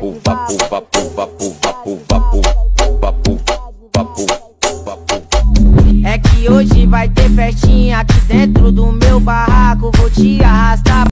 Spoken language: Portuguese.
papu papu papu papu papu papu papu papu papu É que hoje vai ter festinha aqui dentro do meu barraco. Vou te arrastar.